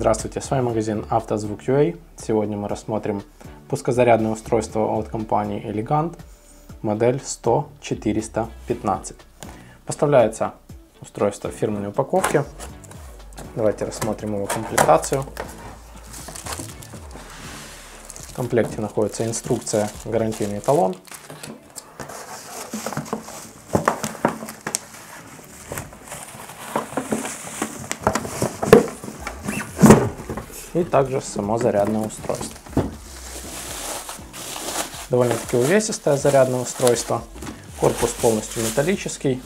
Здравствуйте, с вами магазин Автозвук.ua. Сегодня мы рассмотрим пускозарядное устройство от компании Elegant, модель 100-415. Поставляется устройство в фирменной упаковке. Давайте рассмотрим его комплектацию. В комплекте находится инструкция, гарантийный талон, и также само зарядное устройство. Довольно-таки увесистое зарядное устройство. Корпус полностью металлический.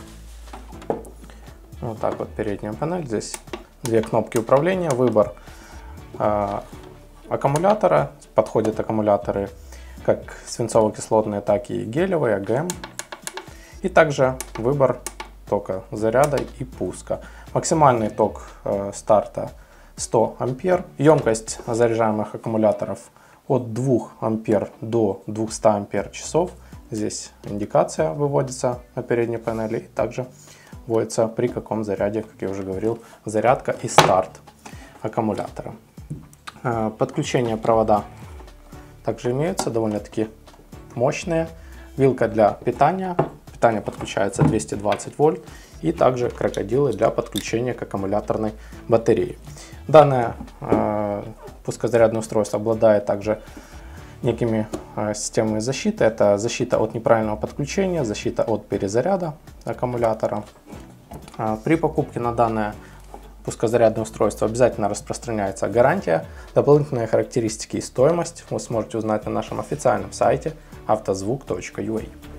Вот так вот передняя панель. Здесь две кнопки управления, выбор э, аккумулятора. Подходят аккумуляторы как свинцово-кислотные, так и гелевые, АГМ. И также выбор тока заряда и пуска. Максимальный ток э, старта 100 ампер. Емкость заряжаемых аккумуляторов от 2 ампер до 200 ампер часов. Здесь индикация выводится на передней панели и также вводится при каком заряде, как я уже говорил, зарядка и старт аккумулятора. Э, подключение провода также имеются, довольно-таки мощные. Вилка для питания. Питание подключается 220 вольт. И также крокодилы для подключения к аккумуляторной батарее. Данное э, пускозарядное устройство обладает также некими э, системами защиты. Это защита от неправильного подключения, защита от перезаряда аккумулятора. Э, при покупке на данное пускозарядное устройство обязательно распространяется гарантия, дополнительные характеристики и стоимость вы сможете узнать на нашем официальном сайте автозвук.ua.